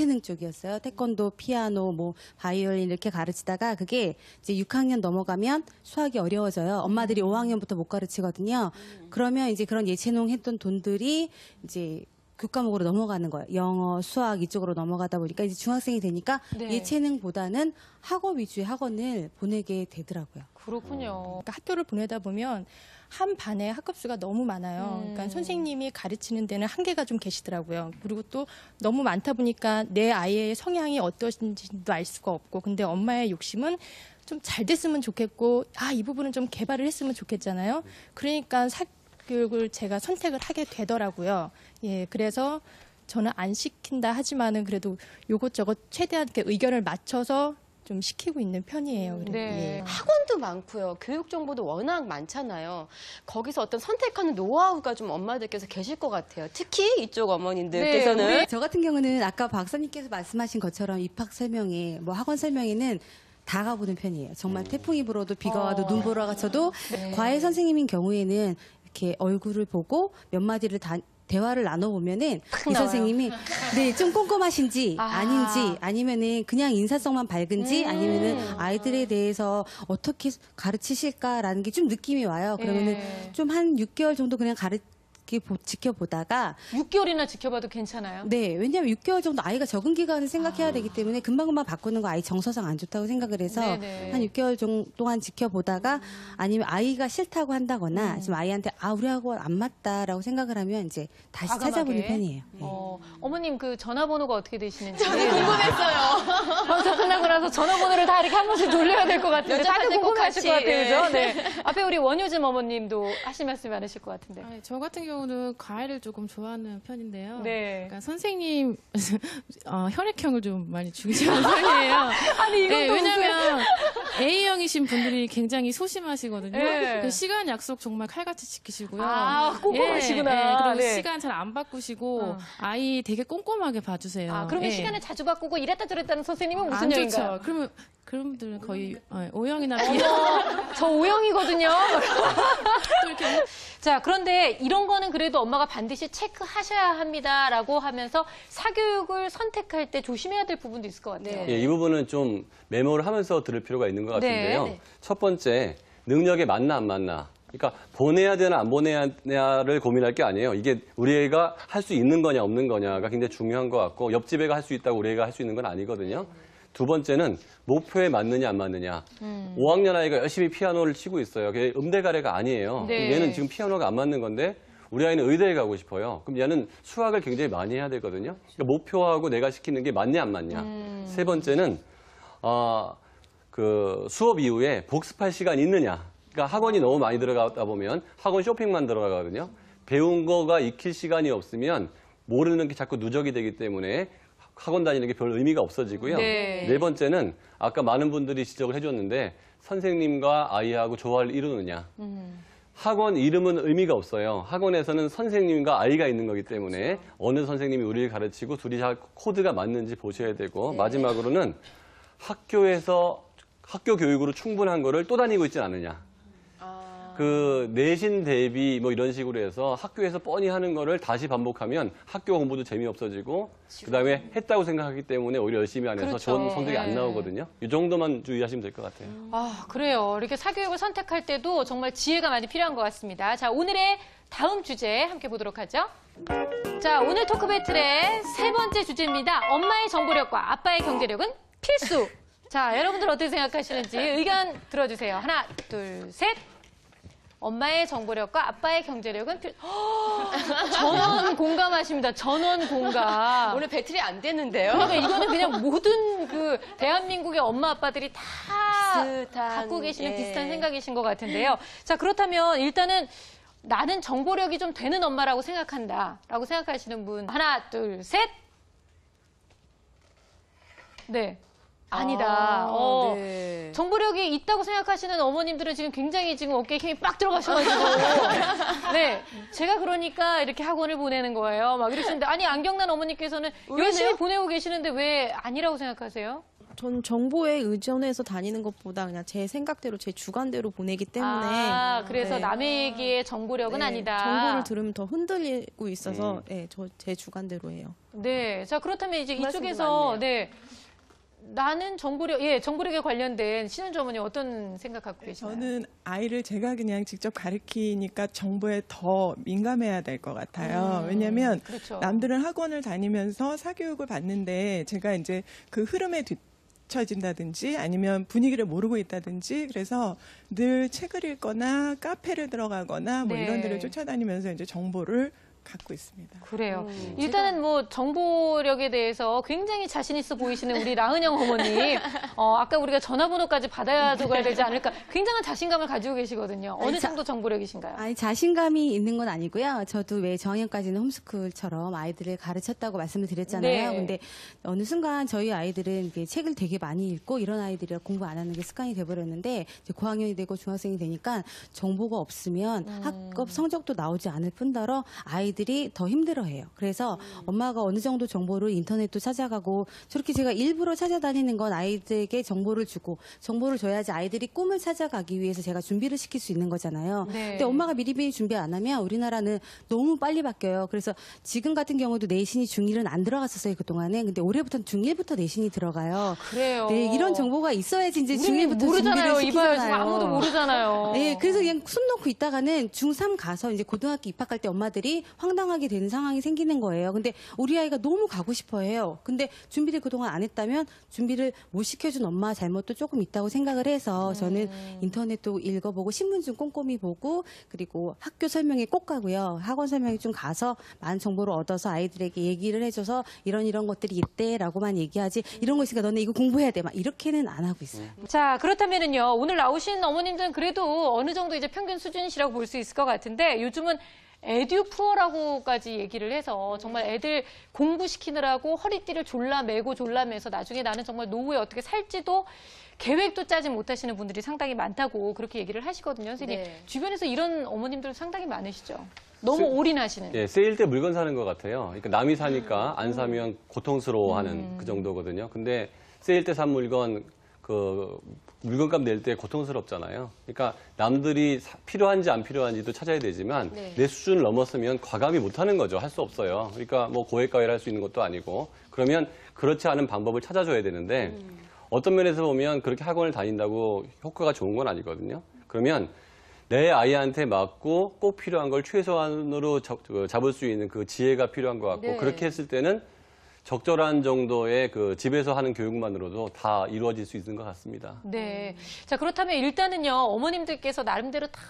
예체능 쪽이었어요. 태권도, 피아노, 뭐 바이올린 이렇게 가르치다가 그게 이제 6학년 넘어가면 수학이 어려워져요. 엄마들이 5학년부터 못 가르치거든요. 그러면 이제 그런 예체능 했던 돈들이 이제 교과목으로 넘어가는 거예요. 영어, 수학 이쪽으로 넘어가다 보니까 이제 중학생이 되니까 네. 예체능보다는 학업 위주의 학원을 보내게 되더라고요. 그렇군요. 그러니까 학교를 보내다 보면 한 반에 학급수가 너무 많아요. 음. 그러니까 선생님이 가르치는 데는 한계가 좀 계시더라고요. 그리고 또 너무 많다 보니까 내 아이의 성향이 어떠신지도 알 수가 없고, 근데 엄마의 욕심은 좀 잘 됐으면 좋겠고, 아, 이 부분은 좀 개발을 했으면 좋겠잖아요. 그러니까 사 교육을 제가 선택을 하게 되더라고요. 예, 그래서 저는 안 시킨다 하지만은 그래도 요것저것 최대한 이렇게 의견을 맞춰서 좀 시키고 있는 편이에요. 그래도. 네. 예. 학원도 많고요. 교육 정보도 워낙 많잖아요. 거기서 어떤 선택하는 노하우가 좀 엄마들께서 계실 것 같아요. 특히 이쪽 어머님들께서는 네, 저 같은 경우는 아까 박사님께서 말씀하신 것처럼 입학 설명회, 뭐 학원 설명회는 다 가보는 편이에요. 정말 태풍이 불어도 비가 와도 어. 눈 보라 가 쳐도 네. 과외 선생님인 경우에는 이렇게 얼굴을 보고 몇 마디를 다 대화를 나눠보면은 이 나와요. 선생님이 네 좀 꼼꼼하신지 아. 아. 닌지 아니면은 그냥 인사성만 밝은지 음. 아니면은 아이들에 대해서 어떻게 가르치실까라는 게 좀 느낌이 와요. 그러면은 예. 좀 한 6개월 정도 그냥 가르 이렇게 보- 지켜보다가 6개월이나 지켜봐도 괜찮아요. 네, 왜냐하면 6개월 정도 아이가 적응 기간을 생각해야 되기 때문에 금방금방 바꾸는 거 아이 정서상 안 좋다고 생각을 해서 네네. 한 6개월 정도 동안 지켜보다가 아니면 아이가 싫다고 한다거나 지금 아이한테 아 우리 학원 안 맞다라고 생각을 하면 이제 다시 과감하게. 찾아보는 편이에요. 네. 어, 어머님 그 전화번호가 어떻게 되시는지 궁금했어요. 방송 끝나고 나서 전화번호를 다 이렇게 한 번씩 돌려야 될 것 같은데 다들 궁금하실 것 같아요, 예. 그죠? 네. 앞에 우리 원효즘 어머님도 하실 말씀이 많으실 것 같은데. 아니, 저 같은 경우 는 과일을 조금 좋아하는 편인데요. 네. 그러니까 선생님 어, 혈액형을 좀 많이 중시하는 편이에요. 아니 이건 네, 또 왜냐면 A형이신 분들이 굉장히 소심하시거든요. 네. 그 시간 약속 정말 칼같이 지키시고요. 아, 꼼꼼하시구나. 예, 예, 그리고 네. 시간 잘 안 바꾸시고 어. 아이 되게 꼼꼼하게 봐주세요. 아, 그러면 예. 시간을 자주 바꾸고 이랬다 저랬다는 선생님은 무슨? 좋죠. 그러면 그런 분들은 거의 어, O형이나 B형 저 O형이거든요. 또 이렇게 자, 그런데 이런 거는 그래도 엄마가 반드시 체크하셔야 합니다라고 하면서 사교육을 선택할 때 조심해야 될 부분도 있을 것 같아요. 네. 예, 이 부분은 좀 메모를 하면서 들을 필요가 있는 것 같은데요. 네, 네. 첫 번째, 능력에 맞나 안 맞나. 그러니까 보내야 되나 안 보내야를 고민할 게 아니에요. 이게 우리 애가 할 수 있는 거냐 없는 거냐가 굉장히 중요한 것 같고 옆집 애가 할 수 있다고 우리 애가 할 수 있는 건 아니거든요. 두 번째는 목표에 맞느냐 안 맞느냐. 음. 5학년 아이가 열심히 피아노를 치고 있어요. 그게 음대 가래가 아니에요. 네. 얘는 지금 피아노가 안 맞는 건데 우리 아이는 의대에 가고 싶어요. 그럼 얘는 수학을 굉장히 많이 해야 되거든요. 그러니까 목표하고 내가 시키는 게 맞냐 안 맞냐. 음. 세 번째는 어, 그 수업 이후에 복습할 시간이 있느냐. 그러니까 학원이 너무 많이 들어가다 보면 학원 쇼핑만 들어가거든요. 배운 거가 익힐 시간이 없으면 모르는 게 자꾸 누적이 되기 때문에 학원 다니는 게 별 의미가 없어지고요. 네. 네 번째는 아까 많은 분들이 지적을 해줬는데 선생님과 아이하고 조화를 이루느냐. 학원 이름은 의미가 없어요. 학원에서는 선생님과 아이가 있는 거기 때문에 어느 선생님이 우리를 가르치고 둘이 다 코드가 맞는지 보셔야 되고 마지막으로는 학교에서 학교 교육으로 충분한 거를 또 다니고 있지 않느냐. 그 내신 대비 뭐 이런 식으로 해서 학교에서 뻔히 하는 거를 다시 반복하면 학교 공부도 재미없어지고 그다음에 했다고 생각하기 때문에 오히려 열심히 안 해서 그렇죠. 좋은 성적이 네. 안 나오거든요. 이 정도만 주의하시면 될 것 같아요. 아, 그래요. 이렇게 사교육을 선택할 때도 정말 지혜가 많이 필요한 것 같습니다. 자, 오늘의 다음 주제 함께 보도록 하죠. 자, 오늘 토크 배틀의 세 번째 주제입니다. 엄마의 정보력과 아빠의 경제력은 필수. 자, 여러분들 어떻게 생각하시는지 의견 들어주세요. 하나, 둘, 셋. 엄마의 정보력과 아빠의 경제력은 필... 전원 공감하십니다. 전원 공감. 오늘 배틀이 안 되는데요. 그러니까 이거는 그냥 모든 그 대한민국의 엄마 아빠들이 다 비슷한, 갖고 계시는 예. 비슷한 생각이신 것 같은데요. 자 그렇다면 일단은 나는 정보력이 좀 되는 엄마라고 생각한다라고 생각하시는 분 하나 둘 셋. 네. 아니다. 아, 어, 네. 정보력이 있다고 생각하시는 어머님들은 지금 굉장히 지금 어깨에 힘이 빡 들어가셔가지고. 네. 제가 그러니까 이렇게 학원을 보내는 거예요. 막 이러시는데, 아니, 안경난 어머니께서는 열심히 보내고 계시는데 왜 아니라고 생각하세요? 전 정보에 의존해서 다니는 것보다 그냥 제 생각대로 제 주관대로 보내기 때문에 아, 그래서 네. 남의 얘기의 정보력은 네, 아니다. 정보를 들으면 더 흔들리고 있어서 음. 네, 저 제 주관대로 해요. 네. 자, 그렇다면 이제 그 이쪽에서. 네. 나는 정보력, 예, 정보력에 관련된 어머니 어떤 생각 갖고 계시나요? 저는 아이를 제가 그냥 직접 가르치니까 정보에 더 민감해야 될 것 같아요. 음, 왜냐하면 그렇죠. 남들은 학원을 다니면서 사교육을 받는데 제가 이제 그 흐름에 뒤처진다든지 아니면 분위기를 모르고 있다든지 그래서 늘 책을 읽거나 카페를 들어가거나 뭐 네. 이런 데를 쫓아다니면서 이제 정보를 갖고 있습니다. 그래요. 음, 일단은 뭐 정보력에 대해서 굉장히 자신 있어 보이시는 우리 라은영 어머님, 어, 아까 우리가 전화번호까지 받아야 적어야 되지 않을까 굉장한 자신감을 가지고 계시거든요. 어느 아니, 자- 정도 정보력이신가요? 아니 자신감이 있는 건 아니고요. 저도 왜 저학년까지는 홈스쿨처럼 아이들을 가르쳤다고 말씀을 드렸잖아요. 네. 근데 어느 순간 저희 아이들은 이게 책을 되게 많이 읽고 이런 아이들이 공부 안 하는 게 습관이 돼버렸는데 이제 고학년이 되고 중학생이 되니까 정보가 없으면 음. 학급 성적도 나오지 않을 뿐더러 아이 들이 더 힘들어해요. 그래서 엄마가 어느 정도 정보를 인터넷도 찾아가고 저렇게 제가 일부러 찾아다니는 건 아이들에게 정보를 주고 정보를 줘야지 아이들이 꿈을 찾아가기 위해서 제가 준비를 시킬 수 있는 거잖아요. 네. 근데 엄마가 미리미리 준비 안 하면 우리나라는 너무 빨리 바뀌어요. 그래서 지금 같은 경우도 내신이 중1은 안 들어갔었어요, 그동안에. 근데 올해부터는 중1부터 내신이 들어가요. 그래요. 네, 이런 정보가 있어야지 이제 우리는 중1부터 모르잖아요. 준비를. 시키잖아요. 지금 아무도 모르잖아요. 네, 그래서 그냥 숨 놓고 있다가는 중3 가서 이제 고등학교 입학할 때 엄마들이 황당하게 되는 상황이 생기는 거예요. 근데 우리 아이가 너무 가고 싶어 해요. 근데 준비를 그동안 안 했다면 준비를 못 시켜준 엄마 잘못도 조금 있다고 생각을 해서 저는 인터넷도 읽어보고 신문 좀 꼼꼼히 보고 그리고 학교 설명회 꼭 가고요. 학원 설명회 좀 가서 많은 정보를 얻어서 아이들에게 얘기를 해줘서 이런 이런 것들이 있대라고만 얘기하지 이런 거 있으니까 너네 이거 공부해야 돼. 막 이렇게는 안 하고 있어요. 자, 그렇다면은요. 오늘 나오신 어머님들은 그래도 어느 정도 이제 평균 수준이시라고 볼 수 있을 것 같은데 요즘은 에듀푸어라고까지 얘기를 해서 정말 애들 공부시키느라고 허리띠를 졸라 매고 졸라 매서 나중에 나는 정말 노후에 어떻게 살지도 계획도 짜지 못하시는 분들이 상당히 많다고 그렇게 얘기를 하시거든요. 선생님, 네. 주변에서 이런 어머님들 상당히 많으시죠? 너무 세- 올인하시는. 예, 세일 때 물건 사는 것 같아요. 그러니까 남이 사니까 안 사면 고통스러워하는 그 정도거든요. 근데 세일 때 산 물건 그 물건값 낼 때 고통스럽잖아요. 그러니까 남들이 사- 필요한지 안 필요한지도 찾아야 되지만 네. 내 수준을 넘었으면 과감히 못하는 거죠. 할 수 없어요. 그러니까 뭐 고액가위를 할 수 있는 것도 아니고 그러면 그렇지 않은 방법을 찾아줘야 되는데 어떤 면에서 보면 그렇게 학원을 다닌다고 효과가 좋은 건 아니거든요. 그러면 내 아이한테 맞고 꼭 필요한 걸 최소한으로 잡, 그 잡을 수 있는 그 지혜가 필요한 것 같고 네. 그렇게 했을 때는 적절한 정도의 그 집에서 하는 교육만으로도 다 이루어질 수 있는 것 같습니다. 네. 자, 그렇다면 일단은요, 어머님들께서 나름대로 다